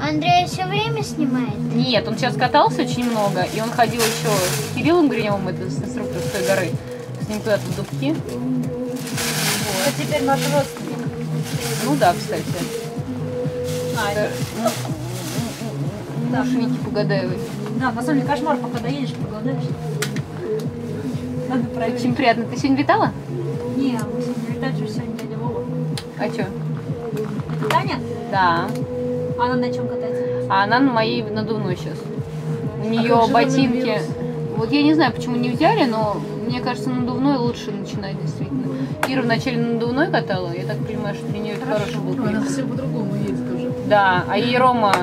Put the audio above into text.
Андрей все время снимает? Нет, он сейчас катался очень много, и он ходил еще с Кириллом Гриневым, это с инструктором с той горы, с ним куда-то в дубки. А теперь родственник. Ну да, кстати. А, Это, ну, Да. муж Вики Погодаевой. Да, на самом деле кошмар, пока доедешь, поголодаешь. Надо проверить. Очень приятно. Ты сегодня летала? Не, мы сегодня летать же сегодня дядя Вова. А что? Это Таня? Да. Она на чем катается? А она на моей надувной сейчас. У нее же ботинки. Вот я не знаю, почему не взяли, но мне кажется, надувной лучше начинать действительно. Ира вначале на надувной катала, я так понимаю, что для нее это хороший был Она все по-другому едет уже. Да, а ей Рома